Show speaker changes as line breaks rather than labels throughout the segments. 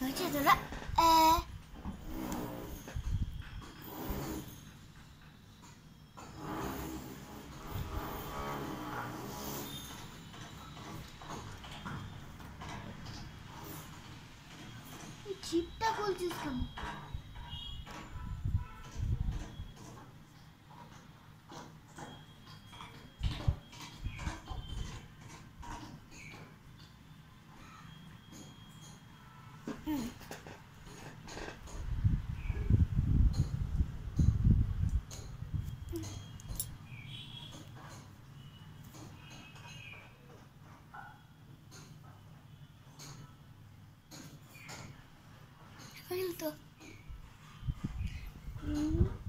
여기 들 어? 에. 집다 걸지 삼. Mm-hmm.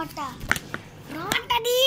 Rota. Rota di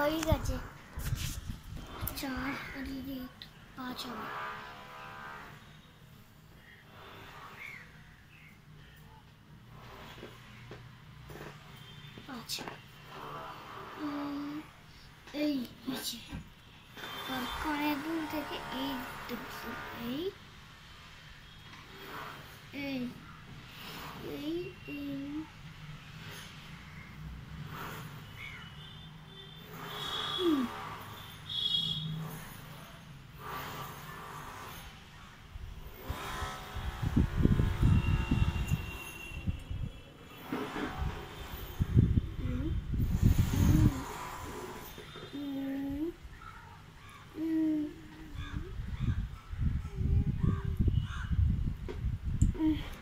আমারটা হয়ে গেছে চার আর এই পাঁচ হবে পাঁচ উম, এই হয়েছে আর কয়েকদিন থেকে এই দেখছি এই এই এই Mm.